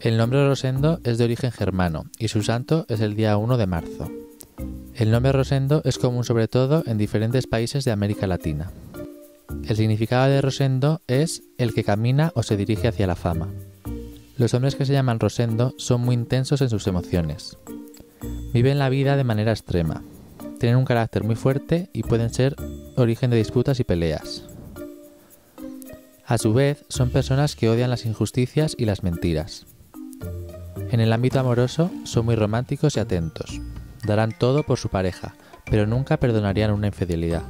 El nombre Rosendo es de origen germano y su santo es el día 1 de marzo. El nombre Rosendo es común sobre todo en diferentes países de América Latina. El significado de Rosendo es el que camina o se dirige hacia la fama. Los hombres que se llaman Rosendo son muy intensos en sus emociones. Viven la vida de manera extrema. Tienen un carácter muy fuerte y pueden ser origen de disputas y peleas. A su vez, son personas que odian las injusticias y las mentiras. En el ámbito amoroso, son muy románticos y atentos. Darán todo por su pareja, pero nunca perdonarían una infidelidad.